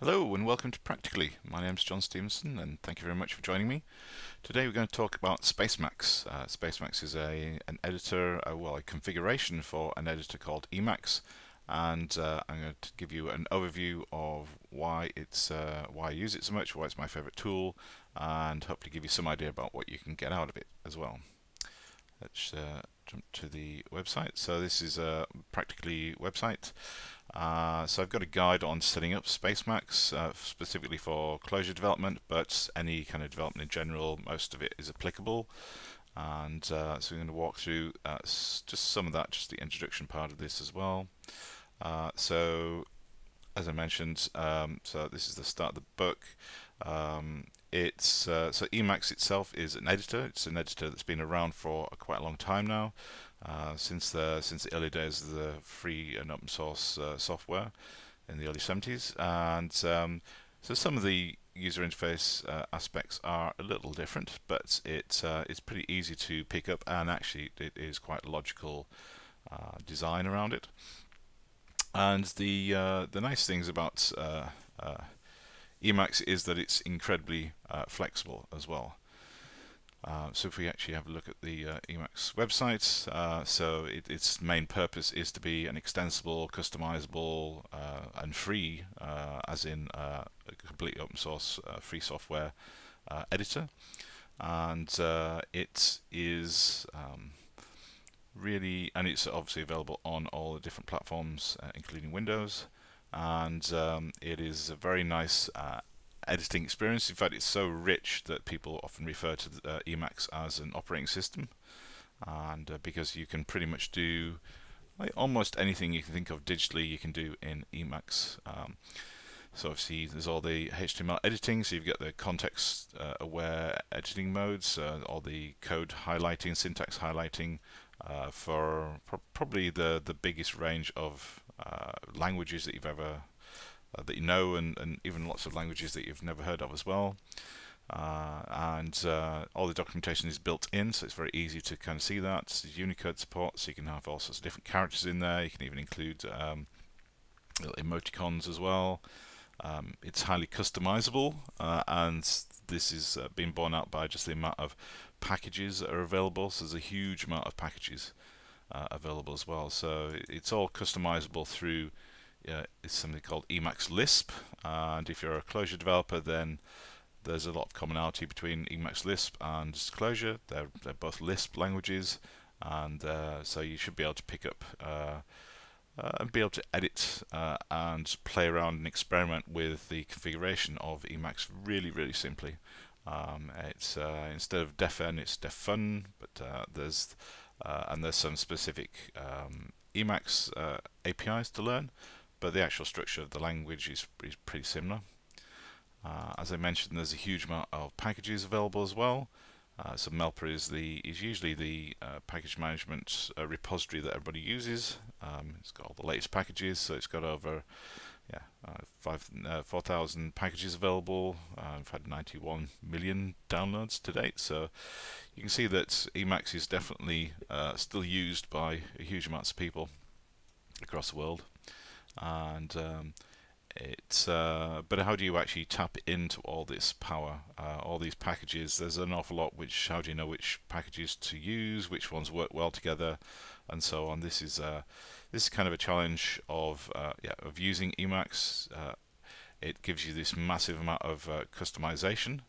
Hello and welcome to Practicalli. My name is John Stevenson and thank you very much for joining me. Today we're going to talk about Spacemacs. Uh, Spacemacs is a an editor, uh, well a configuration for an editor called Emacs and uh, I'm going to give you an overview of why it's uh, why I use it so much, why it's my favorite tool and hopefully give you some idea about what you can get out of it as well. Let's uh, jump to the website. So this is a Practicalli website. Uh, so I've got a guide on setting up Spacemacs uh, specifically for Clojure development, but any kind of development in general, most of it is applicable. And uh, so we're going to walk through uh, just some of that, just the introduction part of this as well. Uh, so as I mentioned, um, so this is the start of the book. Um, it's uh, so Emacs itself is an editor. It's an editor that's been around for quite a long time now. Uh, since the since the early days of the free and open source uh, software in the early 70s, and um, so some of the user interface uh, aspects are a little different, but it's uh, it's pretty easy to pick up, and actually it is quite logical uh, design around it. And the the nice things about Emacs is that it's incredibly flexible as well. Uh, so if we actually have a look at the uh, Emacs website, uh, so it, its main purpose is to be an extensible, customizable, uh, and free, uh, as in uh, a completely open source free software editor. And it is um, really, and it's obviously available on all the different platforms, including Windows. And um, it is a very nice editing experience. In fact, it's so rich that people often refer to the, uh, Emacs as an operating system, and uh, because you can pretty much do like, almost anything you can think of digitally, you can do in Emacs. Um, so obviously there's all the HTML editing, so you've got the context-aware uh, editing modes, uh, all the code highlighting, syntax highlighting uh, for pro probably the the biggest range of uh, languages that you've ever uh, that you know, and, and even lots of languages that you've never heard of as well. Uh, and uh, all the documentation is built in, so it's very easy to kind of see that. It's Unicode support, so you can have all sorts of different characters in there. You can even include um, emoticons as well. Um, it's highly customizable, uh, and this is uh, being borne out by just the amount of packages that are available. So there's a huge amount of packages uh, available as well. So it's all customizable through uh, something called Emacs Lisp, and if you're a Clojure developer, then there's a lot of commonality between Emacs Lisp and Clojure. They're, they're both Lisp languages, and uh, so you should be able to pick up uh, uh and be able to edit uh, and play around and experiment with the configuration of Emacs really, really simply. Um, it's uh, instead of defn, it's defun, but there's and there's some specific um, Emacs APIs to learn but the actual structure of the language is, is pretty similar. Uh, as I mentioned, there's a huge amount of packages available as well. Uh, so Melpa is the is usually the uh, package management uh, repository that everybody uses. Um, it's got all the latest packages, so it's got over yeah uh, five uh, four thousand packages available. I've had 91 million downloads to date, so you can see that Emacs is definitely still used by huge amounts of people across the world and um, it's uh, but how do you actually tap into all this power uh, all these packages? There's an awful lot which how do you know which packages to use which ones work well together and so on. This is uh, this is kind of a challenge of uh, yeah of using Emacs. Uh, it gives you this massive amount of uh, customization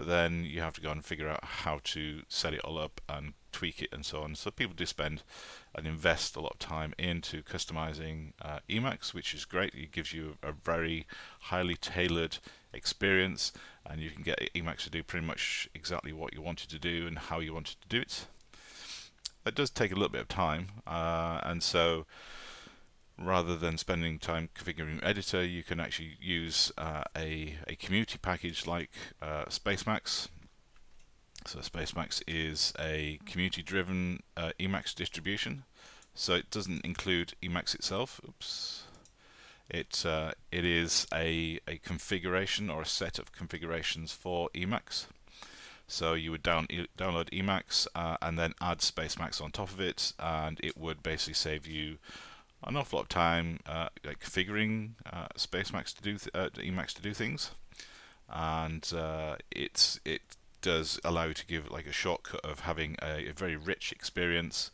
but then you have to go and figure out how to set it all up and tweak it and so on. So people do spend and invest a lot of time into customizing uh, Emacs, which is great. It gives you a very highly tailored experience, and you can get Emacs to do pretty much exactly what you wanted to do and how you wanted to do it. It does take a little bit of time, uh, and so rather than spending time configuring editor, you can actually use uh, a, a community package like uh, Spacemacs. So Spacemacs is a community-driven uh, Emacs distribution. So it doesn't include Emacs itself. Oops. It uh, it is a a configuration or a set of configurations for Emacs. So you would down download Emacs uh, and then add Spacemacs on top of it, and it would basically save you an awful lot of time uh, like configuring uh, Spacemacs to do uh, Emacs to do things, and uh, it's it does allow you to give like a shortcut of having a, a very rich experience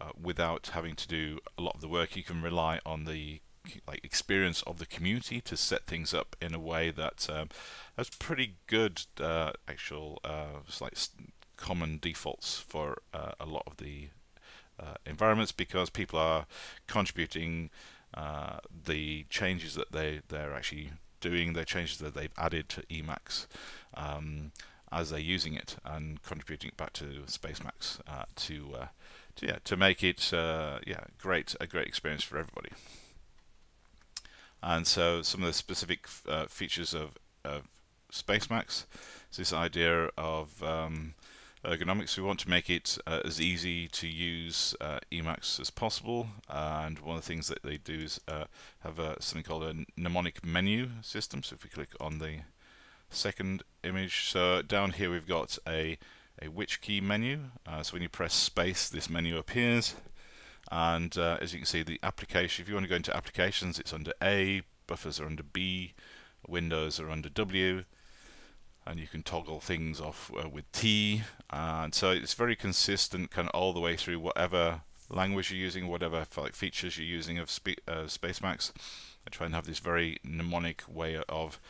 uh, without having to do a lot of the work. You can rely on the like experience of the community to set things up in a way that um, has pretty good uh, actual like common defaults for a lot of the uh, environments because people are contributing uh, the changes that they they're actually doing, the changes that they've added to Emacs um, as they're using it and contributing back to Spacemacs uh, to, uh, to yeah to make it uh, yeah great a great experience for everybody. And so some of the specific uh, features of, of Spacemacs is this idea of um, ergonomics. We want to make it uh, as easy to use uh, Emacs as possible. And one of the things that they do is uh, have something called a mnemonic menu system. So if we click on the second image so down here we've got a a which key menu. Uh, so when you press space this menu appears. And uh, as you can see the application if you want to go into applications it's under A buffers are under B windows are under W and you can toggle things off uh, with T. And so it's very consistent kind of all the way through whatever language you're using whatever like features you're using of spe uh, Spacemacs I try and have this very mnemonic way of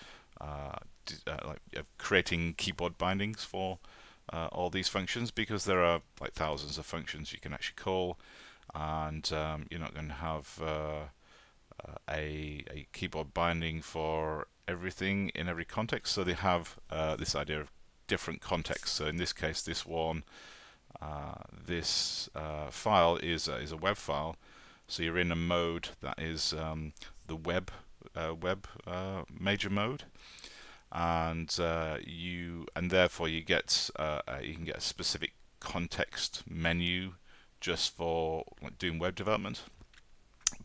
uh, uh, like creating keyboard bindings for uh, all these functions because there are like thousands of functions you can actually call. And um, you're not going to have uh, a, a keyboard binding for everything in every context. So they have uh, this idea of different contexts. So in this case, this one, uh, this uh, file is is a web file. So you're in a mode that is um, the web uh, web uh, major mode, and uh, you and therefore you get you can get a specific context menu just for like, doing web development.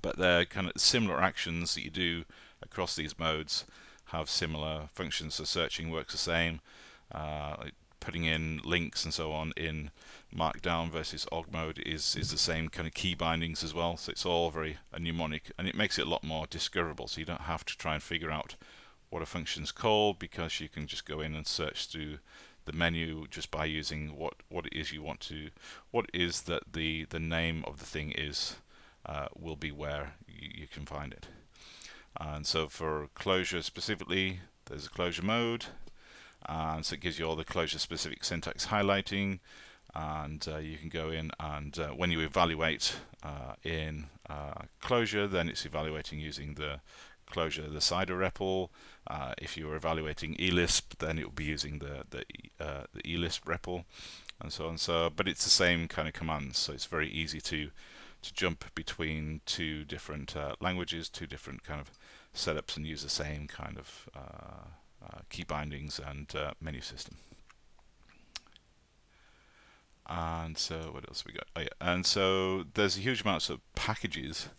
But they're kind of similar actions that you do across these modes have similar functions. So searching works the same. Uh, like putting in links and so on in Markdown versus Org mode is is the same kind of key bindings as well. So it's all very mnemonic, and it makes it a lot more discoverable. So you don't have to try and figure out what a function's called because you can just go in and search through the menu just by using what what it is you want to what is that the the name of the thing is uh, will be where you, you can find it. And so for Clojure specifically, there's a Clojure mode. And so it gives you all the Clojure specific syntax highlighting. And uh, you can go in and uh, when you evaluate uh, in uh, Clojure, then it's evaluating using the Clojure, the CIDER REPL. Uh, if you're evaluating eLisp, then it will be using the the, uh, the eLisp REPL, and so on. So, but it's the same kind of commands, so it's very easy to to jump between two different uh, languages, two different kind of setups, and use the same kind of uh, uh, key bindings and uh, menu system. And so, what else we got? Oh, yeah. And so, there's a huge amount of packages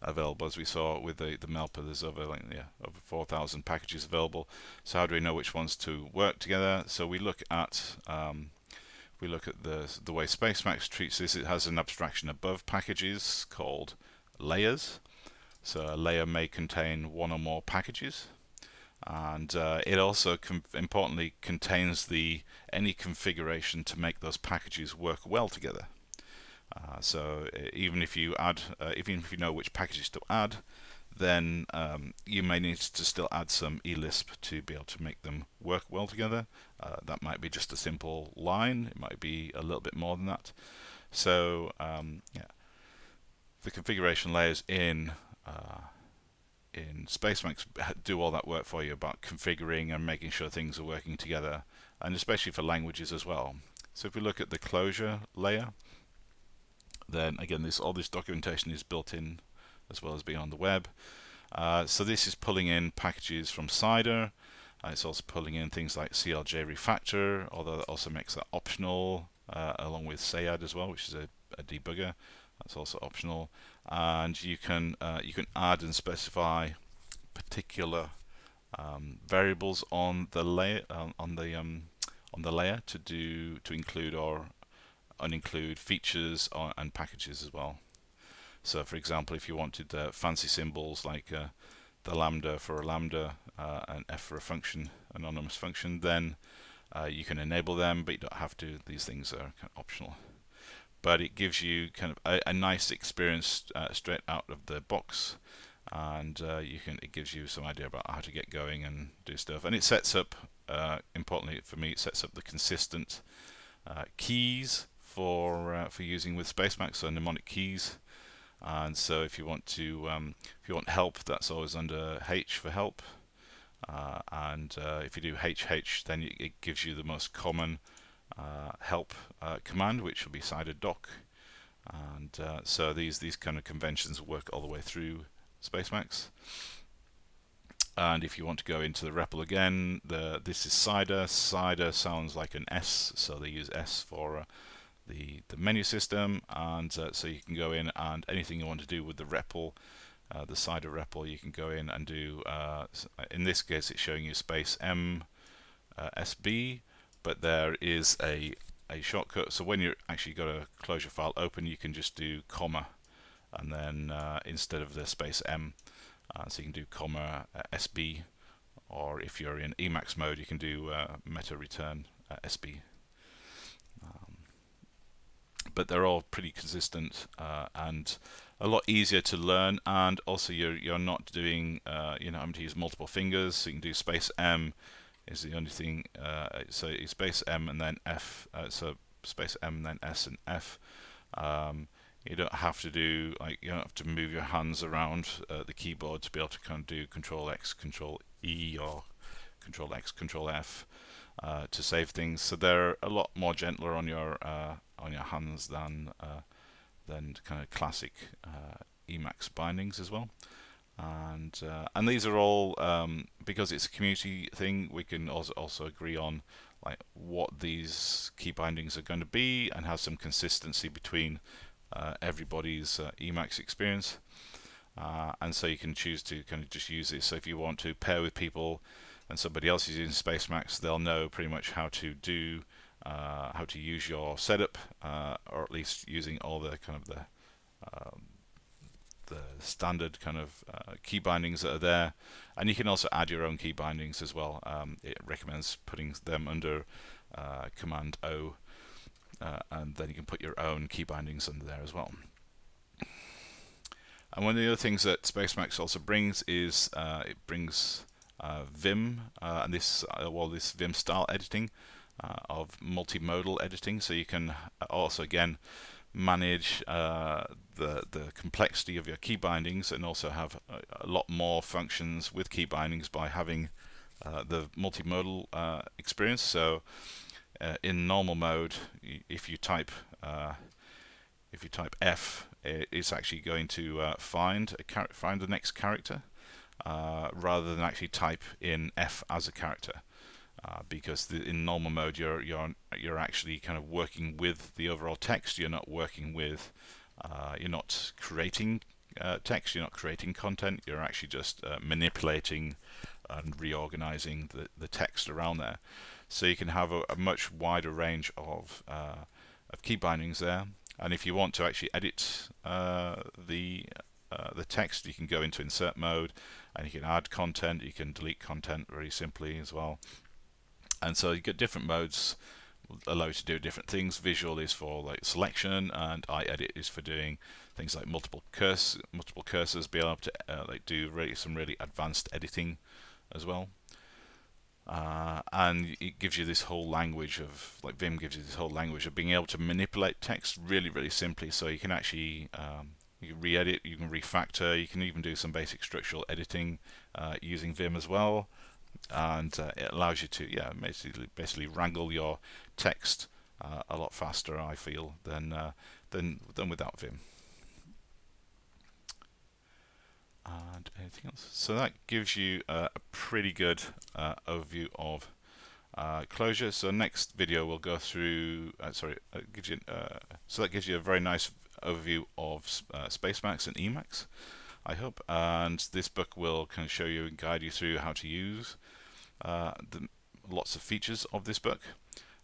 available, as we saw with the the Melpa. There's over like yeah over 4,000 packages available. So, how do we know which ones to work together? So, we look at um, we look at the, the way Spacemacs treats this, it has an abstraction above packages called layers. So a layer may contain one or more packages. And uh, it also importantly contains the any configuration to make those packages work well together. Uh, so even if you add, uh, even if you know which packages to add, then um, you may need to still add some eLisp to be able to make them work well together. Uh, that might be just a simple line, it might be a little bit more than that. So um, yeah, the configuration layers in uh, in Spacemacs do all that work for you about configuring and making sure things are working together, and especially for languages as well. So if we look at the Clojure layer, then again, this all this documentation is built in as well as being on the web. Uh, so this is pulling in packages from CIDER. Uh, it's also pulling in things like CLJ refactor, although that also makes that optional, uh, along with Sayid as well, which is a, a, debugger. That's also optional, and you can uh, you can add and specify particular um, variables on the layer on the um, on the layer to do to include or uninclude features or, and packages as well. So, for example, if you wanted uh, fancy symbols like uh, the lambda for a lambda uh, and f for a function, anonymous function, then uh, you can enable them, but you don't have to. These things are kind of optional. But it gives you kind of a, a nice experience uh, straight out of the box, and you can. It gives you some idea about how to get going and do stuff. And it sets up, importantly for me, it sets up the consistent keys for uh, for using with Spacemacs, so mnemonic keys. And so if you want to, um, if you want help, that's always under H for help. Uh, and uh, if you do HH then it gives you the most common uh, help uh, command which will be cider doc. And uh, so these these kind of conventions work all the way through Spacemacs. And if you want to go into the REPL again the this is cider. Cider sounds like an S so they use S for uh, the the menu system and so you can go in and anything you want to do with the REPL uh, the cider REPL, you can go in and do, uh, in this case it's showing you space M uh, SB, but there is a, a shortcut. So when you're actually got a Clojure file open, you can just do comma, and then uh, instead of the space M, uh, so you can do comma uh, SB, or if you're in Emacs mode, you can do meta return SB but they're all pretty consistent uh, and a lot easier to learn and also you're you're not doing uh, you know I'm to use multiple fingers so you can do space M is the only thing uh, so space M and then F uh, so space M then S and F. Um, you don't have to do like you don't have to move your hands around uh, the keyboard to be able to kind of do control X control E or control X control F uh, to save things so they're a lot more gentler on your uh, on your hands than than kind of classic uh, Emacs bindings as well. And uh, and these are all um, because it's a community thing. We can also also agree on like what these key bindings are going to be and have some consistency between uh, everybody's uh, Emacs experience. Uh, and so you can choose to kind of just use this. So if you want to pair with people and somebody else is using Spacemacs, they'll know pretty much how to do uh, how to use your setup, uh, or at least using all the kind of the um, the standard kind of uh, key bindings that are there, and you can also add your own key bindings as well. Um, it recommends putting them under uh, Command O, uh, and then you can put your own key bindings under there as well. And one of the other things that Spacemacs also brings is uh, it brings Vim, and this well this Vim style editing uh, of multimodal editing. So you can also again manage uh, the the complexity of your key bindings and also have a, a lot more functions with key bindings by having uh, the multimodal uh, experience. So uh, in normal mode if you type uh, if you type F it's actually going to find a find the next character rather than actually type in F as a character uh, because the, in normal mode you're you're you're actually kind of working with the overall text. You're not working with uh, you're not creating uh, text. You're not creating content. You're actually just uh, manipulating and reorganizing the the text around there. So you can have a, a much wider range of uh, of key bindings there. And if you want to actually edit the the text, you can go into insert mode and you can add content. You can delete content very simply as well and so you get different modes allow you to do different things. Visual is for like selection, and iEdit is for doing things like multiple curse, multiple cursors, be able to uh, like do really some really advanced editing as well. Uh, and it gives you this whole language of like Vim gives you this whole language of being able to manipulate text really really simply. So you can actually um, you can re-edit, you can refactor, you can even do some basic structural editing uh, using Vim as well. And uh, it allows you to yeah basically basically wrangle your text uh, a lot faster I feel than uh, than than without Vim. And anything else? So that gives you a pretty good uh, overview of uh, Clojure so next video we'll go through uh, sorry gives you so that gives you a very nice overview of Spacemacs and Emacs I hope. And this book will kind of show you and guide you through how to use uh, the, lots of features of this book.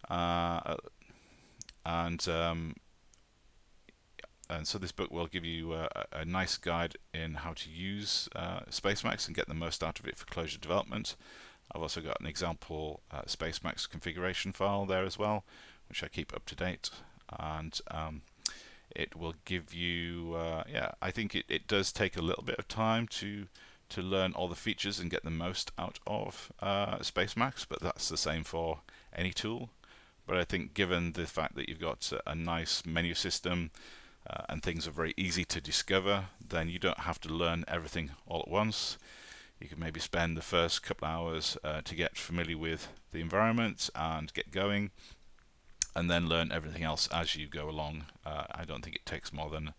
Uh, and um, and so this book will give you a, a nice guide in how to use uh, Spacemacs and get the most out of it for Clojure development. I've also got an example uh, Spacemacs configuration file there as well, which I keep up to date, and um, it will give you, uh, yeah, I think it, it does take a little bit of time to to learn all the features and get the most out of uh, Spacemacs, but that's the same for any tool. But I think given the fact that you've got a, a nice menu system uh, and things are very easy to discover, then you don't have to learn everything all at once. You can maybe spend the first couple hours uh, to get familiar with the environment and get going, and then learn everything else as you go along. Uh, I don't think it takes more than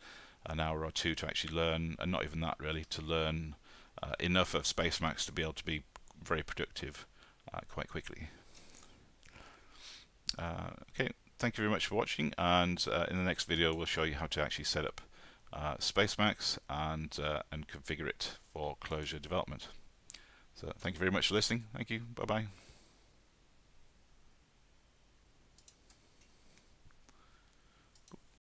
an hour or two to actually learn, and not even that really, to learn uh, enough of Spacemacs to be able to be very productive uh, quite quickly. Uh, okay, thank you very much for watching, and uh, in the next video we'll show you how to actually set up uh, Spacemacs and and configure it for Clojure development. So thank you very much for listening. Thank you. Bye bye.